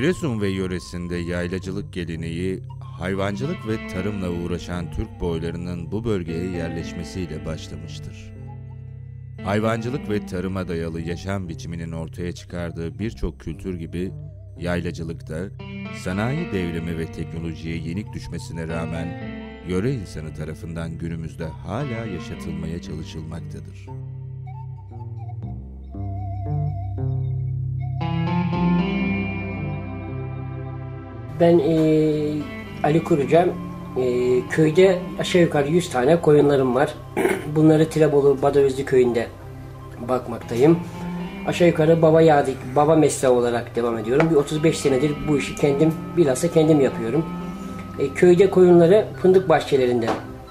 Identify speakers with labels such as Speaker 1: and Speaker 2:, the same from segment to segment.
Speaker 1: Giresun ve yöresinde yaylacılık geleneği, hayvancılık ve tarımla uğraşan Türk boylarının bu bölgeye yerleşmesiyle başlamıştır. Hayvancılık ve tarıma dayalı yaşam biçiminin ortaya çıkardığı birçok kültür gibi yaylacılıkta sanayi devrimi ve teknolojiye yenik düşmesine rağmen yöre insanı tarafından günümüzde hala yaşatılmaya çalışılmaktadır.
Speaker 2: Ben e, Ali Kurucam. E, köyde aşağı yukarı 100 tane koyunlarım var. Bunları Tirebolu Badavözlü köyünde bakmaktayım. Aşağı yukarı baba yadık, baba mesleği olarak devam ediyorum. Bir 35 senedir bu işi kendim, bilhassa kendim yapıyorum. E, köyde koyunları fındık bahçelerinde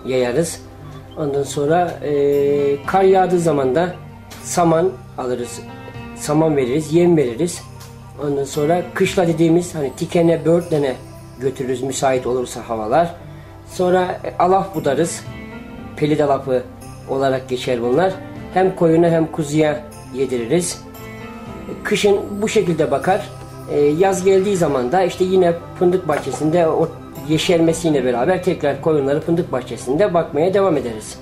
Speaker 2: yayarız. Ondan sonra e, kar yağdığı zaman da saman alırız. Saman veririz, yem veririz. Ondan sonra kışla dediğimiz hani tikene, böğürtlene götürürüz müsait olursa havalar. Sonra e, alaf budarız. Pelid alafı olarak geçer bunlar. Hem koyuna hem kuzuya yediririz. Kışın bu şekilde bakar. E, yaz geldiği zaman da işte yine fındık bahçesinde o yeşermesiyle beraber tekrar koyunları fındık bahçesinde bakmaya devam ederiz.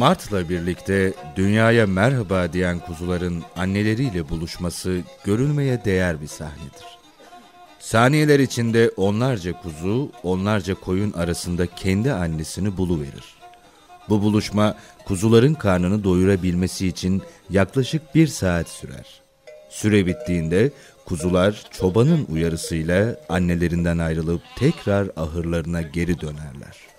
Speaker 1: Mart'la birlikte dünyaya merhaba diyen kuzuların anneleriyle buluşması görülmeye değer bir sahnedir. Saniyeler içinde onlarca kuzu, onlarca koyun arasında kendi annesini buluverir. Bu buluşma kuzuların karnını doyurabilmesi için yaklaşık bir saat sürer. Süre bittiğinde kuzular çobanın uyarısıyla annelerinden ayrılıp tekrar ahırlarına geri dönerler.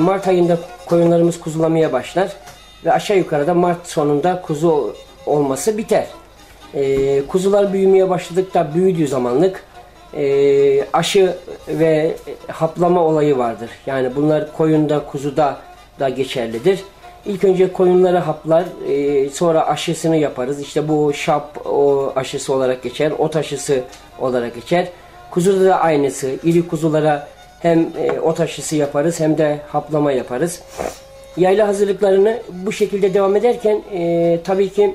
Speaker 2: Mart ayında koyunlarımız kuzulamaya başlar ve aşağı yukarıda Mart sonunda kuzu olması biter. E, kuzular büyümeye başladıkta büyüdüğü zamanlık e, aşı ve haplama olayı vardır. Yani bunlar koyunda, kuzuda da geçerlidir. İlk önce koyunları haplar, e, sonra aşısını yaparız. İşte bu şap o aşısı olarak geçer, ot aşısı olarak geçer. Kuzuda da aynısı. İri kuzulara hem e, ot aşısı yaparız hem de haplama yaparız. Yayla hazırlıklarını bu şekilde devam ederken e, tabii ki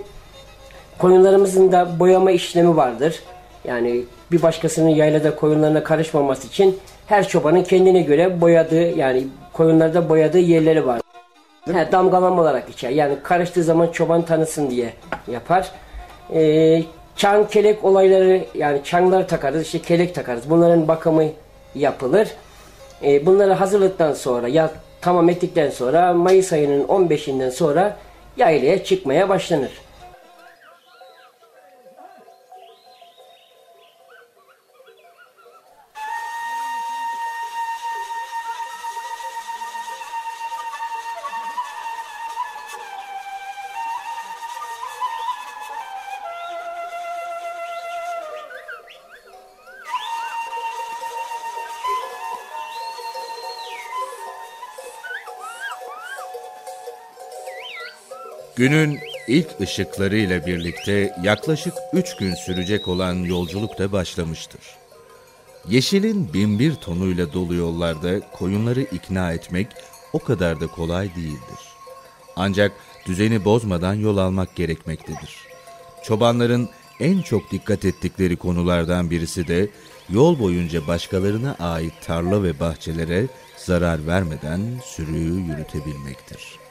Speaker 2: koyunlarımızın da boyama işlemi vardır. Yani bir başkasının yaylada koyunlarına karışmaması için her çobanın kendine göre boyadığı yani koyunlarda boyadığı yerleri var. He, damgalama olarak geçer. Yani karıştığı zaman çoban tanısın diye yapar. Ee, çan kelek olayları yani çanlar takarız işte kelek takarız. Bunların bakımı yapılır. Ee, bunları hazırladıktan sonra ya tamam ettikten sonra Mayıs ayının 15'inden sonra yaylaya çıkmaya başlanır.
Speaker 1: Günün ilk ışıklarıyla birlikte yaklaşık üç gün sürecek olan yolculuk da başlamıştır. Yeşilin binbir tonuyla dolu yollarda koyunları ikna etmek o kadar da kolay değildir. Ancak düzeni bozmadan yol almak gerekmektedir. Çobanların en çok dikkat ettikleri konulardan birisi de yol boyunca başkalarına ait tarla ve bahçelere zarar vermeden sürüyü yürütebilmektir.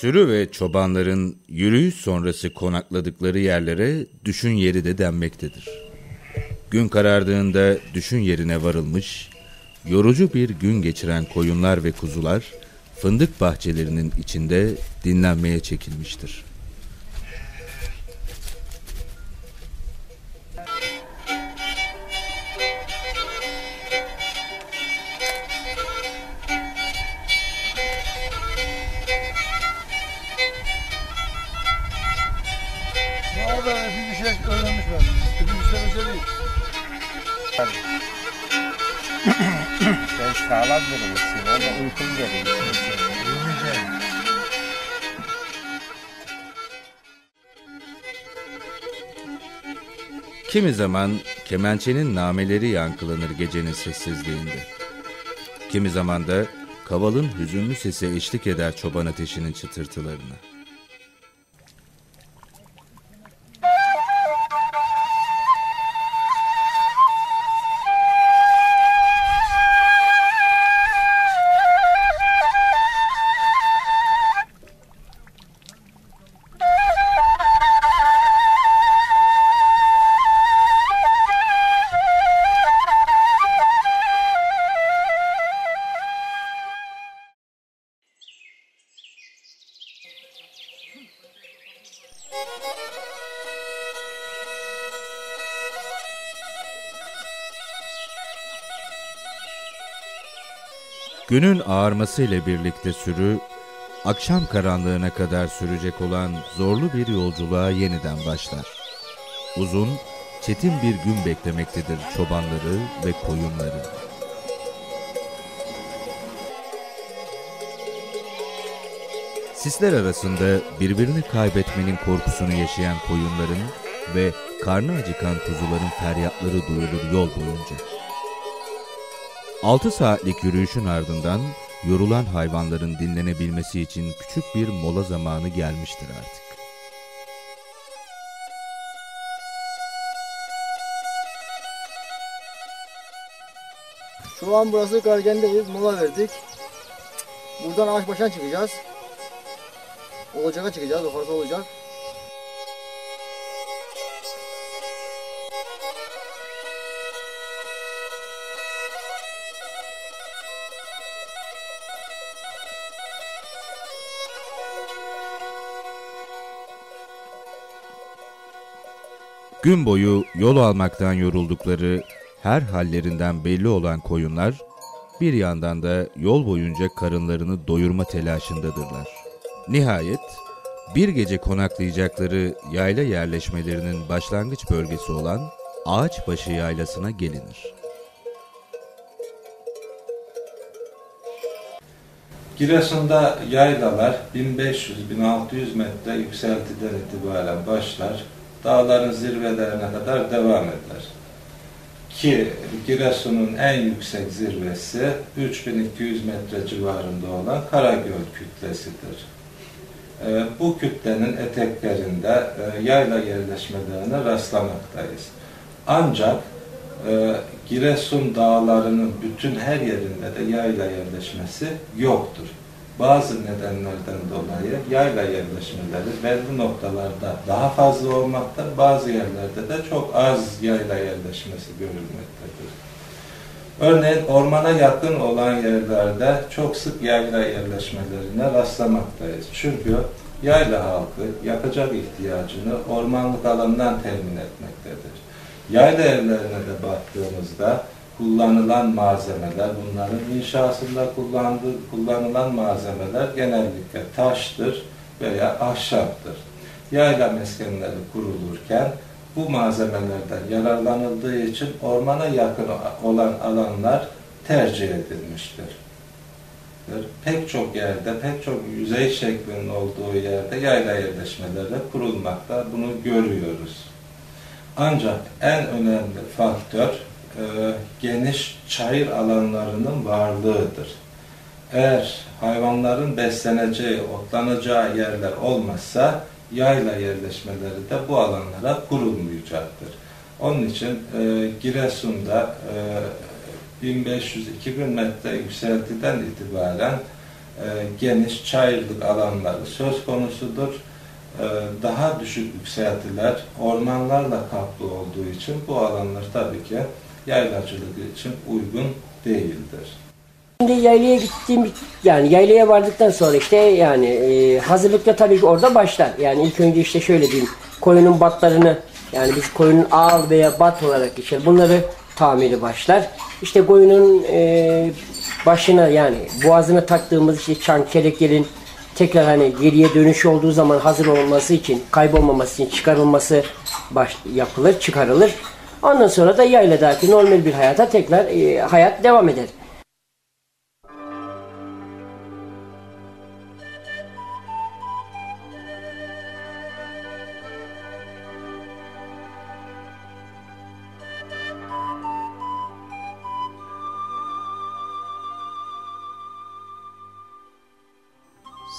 Speaker 1: Sürü ve çobanların yürüyüş sonrası konakladıkları yerlere düşün yeri de denmektedir. Gün karardığında düşün yerine varılmış, yorucu bir gün geçiren koyunlar ve kuzular fındık bahçelerinin içinde dinlenmeye çekilmiştir.
Speaker 3: Sağlam durmuşsun ama uykun geliyor.
Speaker 1: Kimi zaman kemençenin nameleri yankılanır gecenin sessizliğinde. Kimi zaman da kavalın hüzünlü sesi eşlik eder çoban ateşinin çıtırtılarına. Günün ağarmasıyla birlikte sürü, akşam karanlığına kadar sürecek olan zorlu bir yolculuğa yeniden başlar. Uzun, çetin bir gün beklemektedir çobanları ve koyunları. Sisler arasında birbirini kaybetmenin korkusunu yaşayan koyunların ve karnı acıkan kuzuların feryatları duyulur yol boyunca. 6 saatlik yürüyüşün ardından yorulan hayvanların dinlenebilmesi için küçük bir mola zamanı gelmiştir artık.
Speaker 4: Şu an burası Gargen'deyiz. Mola verdik. Buradan ağaç başına çıkacağız. Olacağa çıkacağız. Yukarıda olacak.
Speaker 1: Gün boyu yol almaktan yoruldukları her hallerinden belli olan koyunlar, bir yandan da yol boyunca karınlarını doyurma telaşındadırlar. Nihayet bir gece konaklayacakları yayla yerleşmelerinin başlangıç bölgesi olan Ağaçbaşı Yaylası'na gelinir.
Speaker 5: Giresun'da yaylalar 1500-1600 metre yükseltiden itibaren başlar dağların zirvelerine kadar devam eder. Ki Giresun'un en yüksek zirvesi 3200 metre civarında olan Karagöl kütlesidir. E, bu kütlenin eteklerinde e, yayla yerleşmelerine rastlamaktayız. Ancak e, Giresun dağlarının bütün her yerinde de yayla yerleşmesi yoktur. Bazı nedenlerden dolayı yayla yerleşmeleri belli noktalarda daha fazla olmakta, bazı yerlerde de çok az yayla yerleşmesi görülmektedir. Örneğin ormana yakın olan yerlerde çok sık yayla yerleşmelerine rastlamaktayız. Çünkü yayla halkı yapacak ihtiyacını ormanlık alandan temin etmektedir. Yayla evlerine de baktığımızda kullanılan malzemeler, bunların inşasında kullandığı, kullanılan malzemeler genellikle taştır veya ahşaptır. Yayla meskenleri kurulurken bu malzemelerden yararlanıldığı için ormana yakın olan alanlar tercih edilmiştir. Pek çok yerde, pek çok yüzey şeklinin olduğu yerde yayla yerleşmeleri kurulmakta. Bunu görüyoruz. Ancak en önemli faktör geniş çayır alanlarının varlığıdır. Eğer hayvanların besleneceği, otlanacağı yerler olmazsa yayla yerleşmeleri de bu alanlara kurulmayacaktır. Onun için e, Giresun'da e, 1500-2000 metre yükseltiden itibaren e, geniş çayırlık alanları söz konusudur. E, daha düşük yükseltiler ormanlarla kaplı olduğu için bu alanlar tabii ki yaylacılık için uygun değildir.
Speaker 2: Şimdi yaylaya gittiğim yani yaylaya vardıktan sonra işte yani e, hazırlıkta tabii ki orada başlar. Yani ilk önce işte şöyle diyeyim koyunun batlarını yani biz koyunun ağıl veya bat olarak geçer. Bunları tamiri başlar. İşte koyunun e, başına yani boğazına taktığımız işte çan keleklerin tekrar hani geriye dönüş olduğu zaman hazır olması için kaybolmaması için çıkarılması baş, yapılır, çıkarılır. Ondan sonra da yayladaki normal bir hayata tekrar e, hayat devam eder.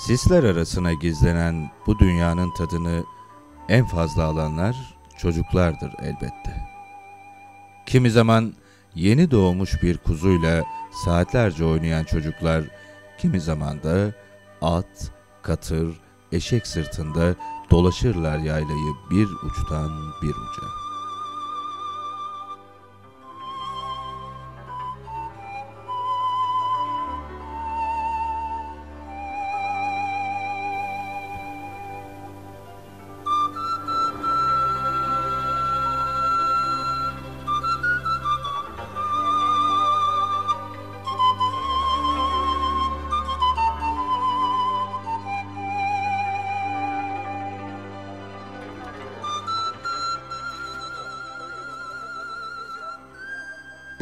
Speaker 1: Sisler arasına gizlenen bu dünyanın tadını en fazla alanlar çocuklardır elbette. Kimi zaman yeni doğmuş bir kuzuyla saatlerce oynayan çocuklar, kimi zaman da at, katır, eşek sırtında dolaşırlar yaylayı bir uçtan bir uca.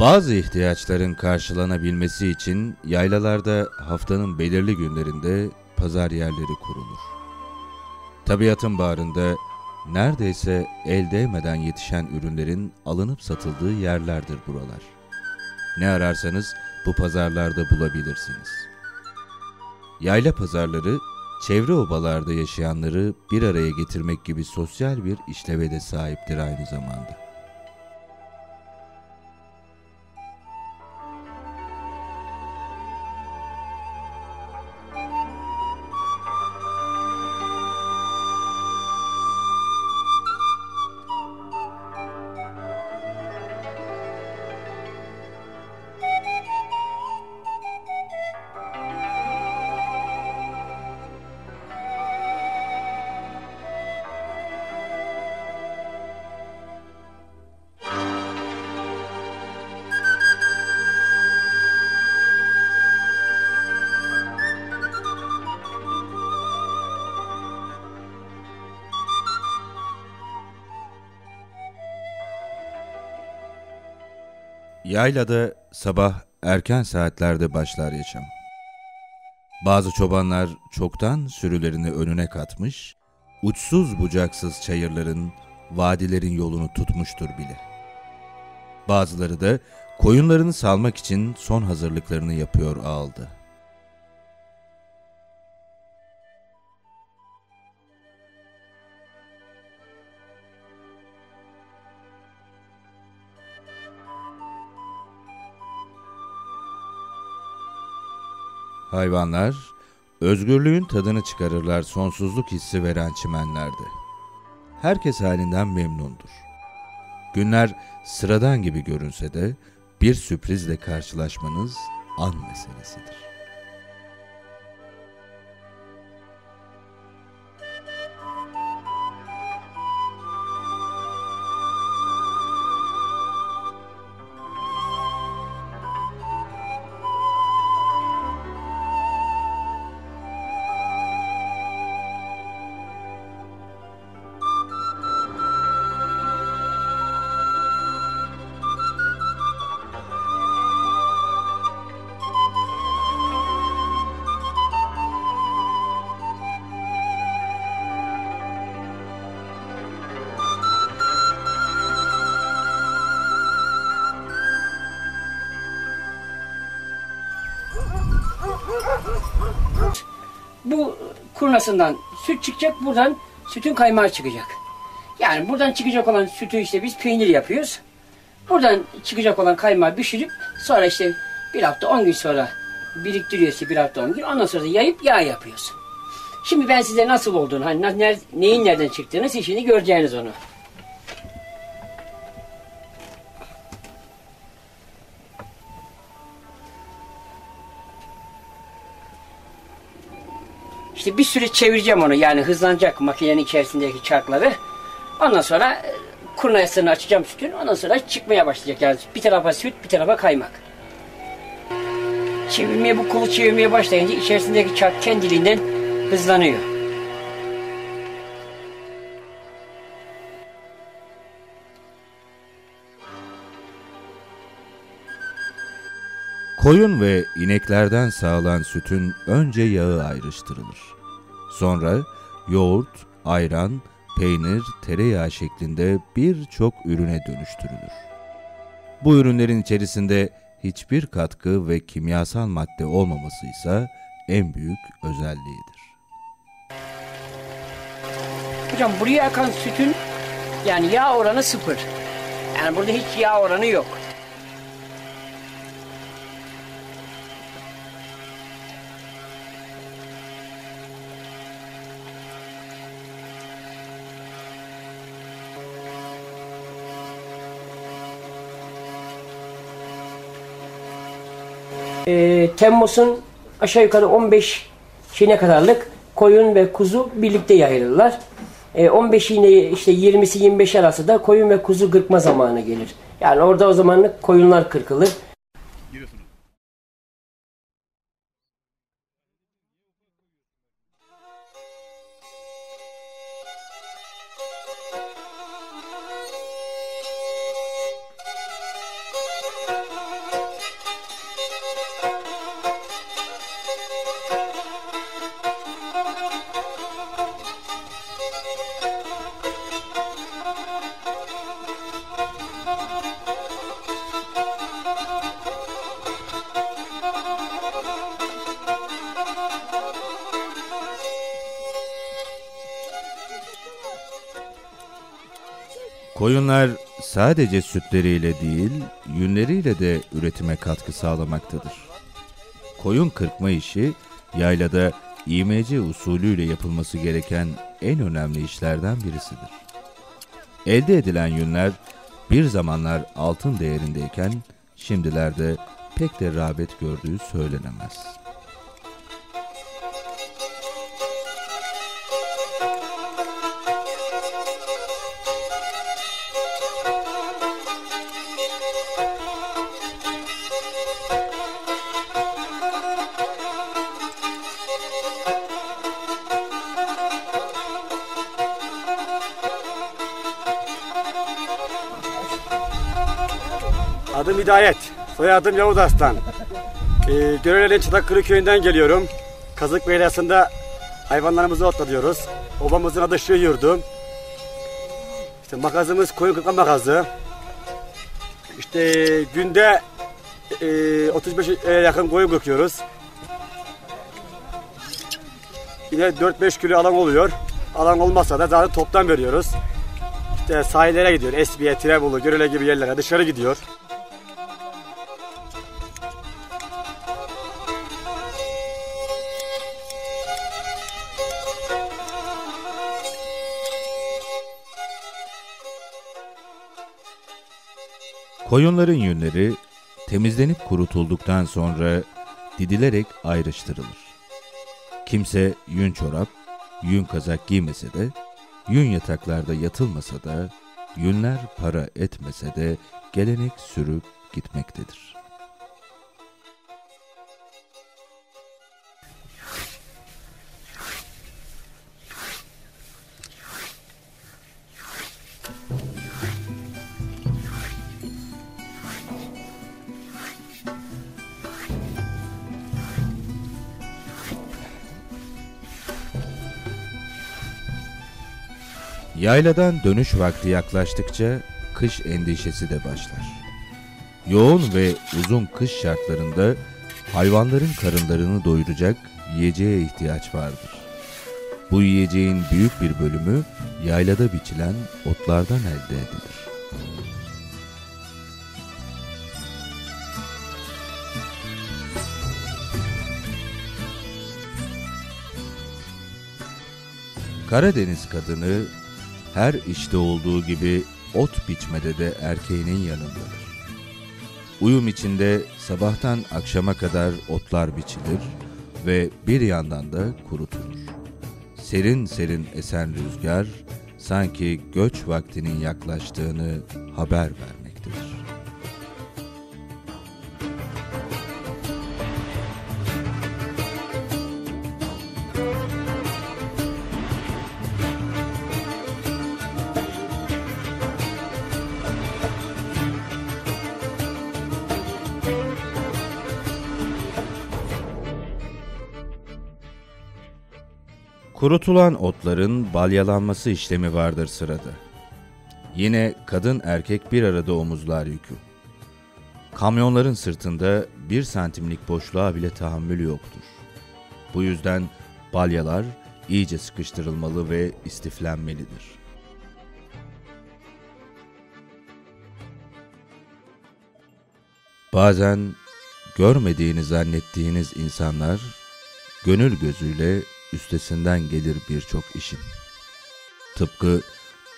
Speaker 1: Bazı ihtiyaçların karşılanabilmesi için yaylalarda haftanın belirli günlerinde pazar yerleri kurulur. Tabiatın bağrında neredeyse el değmeden yetişen ürünlerin alınıp satıldığı yerlerdir buralar. Ne ararsanız bu pazarlarda bulabilirsiniz. Yayla pazarları, çevre obalarda yaşayanları bir araya getirmek gibi sosyal bir işleve de sahiptir aynı zamanda. Yaylada sabah erken saatlerde başlar yaşam. Bazı çobanlar çoktan sürülerini önüne katmış, uçsuz bucaksız çayırların, vadilerin yolunu tutmuştur bile. Bazıları da koyunlarını salmak için son hazırlıklarını yapıyor ağıldı. Hayvanlar Özgürlüğün tadını çıkarırlar sonsuzluk hissi veren çimenlerde. Herkes halinden memnundur. Günler sıradan gibi görünse de bir sürprizle karşılaşmanız an meselesidir.
Speaker 2: Kurnasından süt çıkacak, buradan sütün kaymağı çıkacak. Yani buradan çıkacak olan sütü işte biz peynir yapıyoruz. Buradan çıkacak olan kaymağı pişirip sonra işte bir hafta on gün sonra biriktiriyoruz bir hafta on gün. Ondan sonra yayıp yağ yapıyoruz. Şimdi ben size nasıl olduğunu, hani neyin nereden çıktığını siz şimdi göreceğiniz onu. İşte bir süre çevireceğim onu yani hızlanacak makinenin içerisindeki çarkları. Ondan sonra e, kurnayasını açacağım sütün. Ondan sonra çıkmaya başlayacak yani bir tarafa süt bir tarafa kaymak. Çevirmeye bu kolu çevirmeye başlayınca içerisindeki çark kendiliğinden hızlanıyor.
Speaker 1: Koyun ve ineklerden sağlanan sütün önce yağı ayrıştırılır. Sonra yoğurt, ayran, peynir, tereyağı şeklinde birçok ürüne dönüştürülür. Bu ürünlerin içerisinde hiçbir katkı ve kimyasal madde olmaması ise en büyük özelliğidir.
Speaker 2: Hocam buraya akan sütün yani yağ oranı sıfır. Yani burada hiç yağ oranı yok. Ee, Temmuz'un aşağı yukarı 15 şine kadarlık koyun ve kuzu birlikte yayılırlar. Ee, 15 yine işte 20'si 25 arası da koyun ve kuzu kırpma zamanı gelir. Yani orada o zamanlık koyunlar kırkılır.
Speaker 1: Koyunlar sadece sütleriyle değil, yünleriyle de üretime katkı sağlamaktadır. Koyun kırpma işi yaylada İMC usulüyle yapılması gereken en önemli işlerden birisidir. Elde edilen yünler bir zamanlar altın değerindeyken şimdilerde pek de rağbet gördüğü söylenemez.
Speaker 6: Hidayet. Soyadım Yavuz Aslan. Ee, Görele'nin Çıtakkırı köyünden geliyorum. Kazık Beylası'nda hayvanlarımızı otlatıyoruz. Obamızın adı Şığı Yurdu. İşte makazımız koyun kırpma makazı. İşte günde e, 35'e yakın koyun kırkıyoruz. Yine 4-5 kilo alan oluyor. Alan olmazsa da zaten toptan veriyoruz. İşte sahillere gidiyor. Esbiye, Tirebolu, Görele gibi yerlere dışarı gidiyor.
Speaker 1: Koyunların yünleri temizlenip kurutulduktan sonra didilerek ayrıştırılır. Kimse yün çorap, yün kazak giymese de, yün yataklarda yatılmasa da, yünler para etmese de gelenek sürüp gitmektedir. Yayladan dönüş vakti yaklaştıkça kış endişesi de başlar. Yoğun ve uzun kış şartlarında hayvanların karınlarını doyuracak yiyeceğe ihtiyaç vardır. Bu yiyeceğin büyük bir bölümü yaylada biçilen otlardan elde edilir. Karadeniz kadını her işte olduğu gibi ot biçmede de erkeğinin yanındadır. Uyum içinde sabahtan akşama kadar otlar biçilir ve bir yandan da kurutulur. Serin serin esen rüzgar sanki göç vaktinin yaklaştığını haber vermektedir. Kurutulan otların balyalanması işlemi vardır sırada. Yine kadın erkek bir arada omuzlar yükü. Kamyonların sırtında bir santimlik boşluğa bile tahammül yoktur. Bu yüzden balyalar iyice sıkıştırılmalı ve istiflenmelidir. Bazen görmediğini zannettiğiniz insanlar gönül gözüyle üstesinden gelir birçok işin. Tıpkı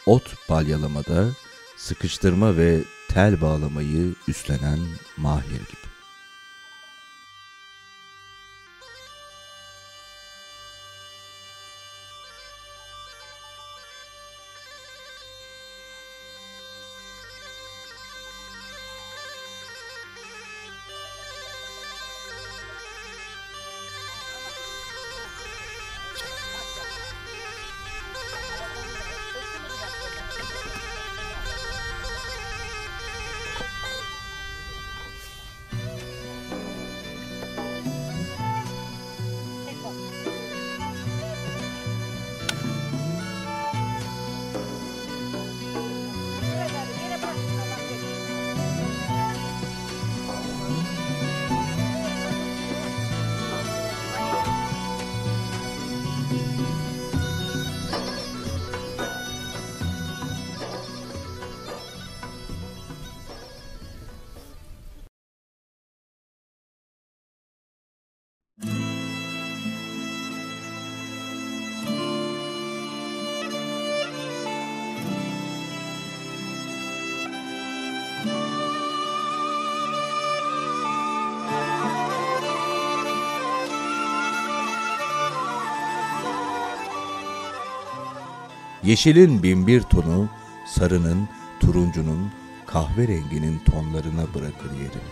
Speaker 1: ot balyalamada sıkıştırma ve tel bağlamayı üstlenen mahir gibi. Yeşilin binbir tonu, sarının, turuncunun, kahverenginin tonlarına bırakır yerini.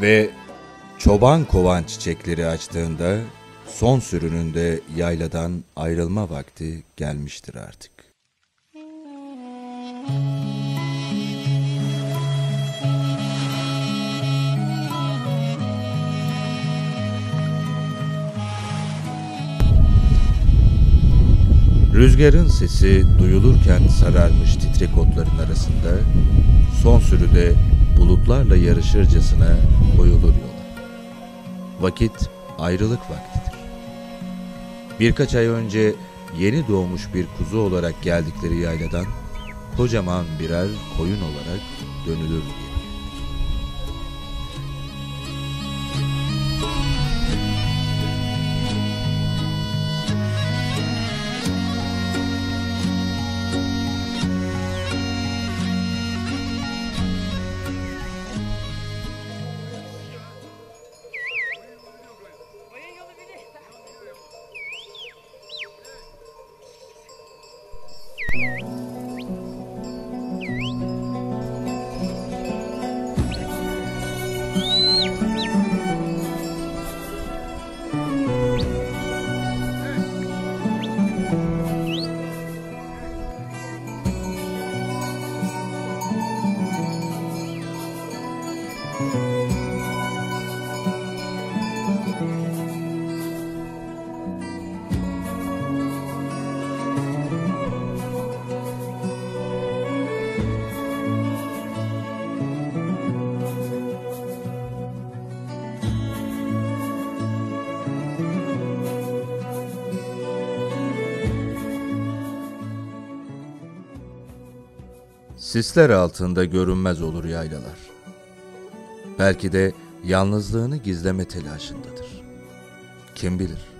Speaker 1: Ve çoban kovan çiçekleri açtığında son sürünün de yayladan ayrılma vakti gelmiştir artık. Rüzgarın sesi duyulurken sararmış titrek otların arasında son sürüde bulutlarla yarışırcasına koyulur yola. Vakit ayrılık vaktidir. Birkaç ay önce yeni doğmuş bir kuzu olarak geldikleri yayladan kocaman birer koyun olarak dönülür Sisler altında görünmez olur yaylalar. Belki de yalnızlığını gizleme telaşındadır. Kim bilir?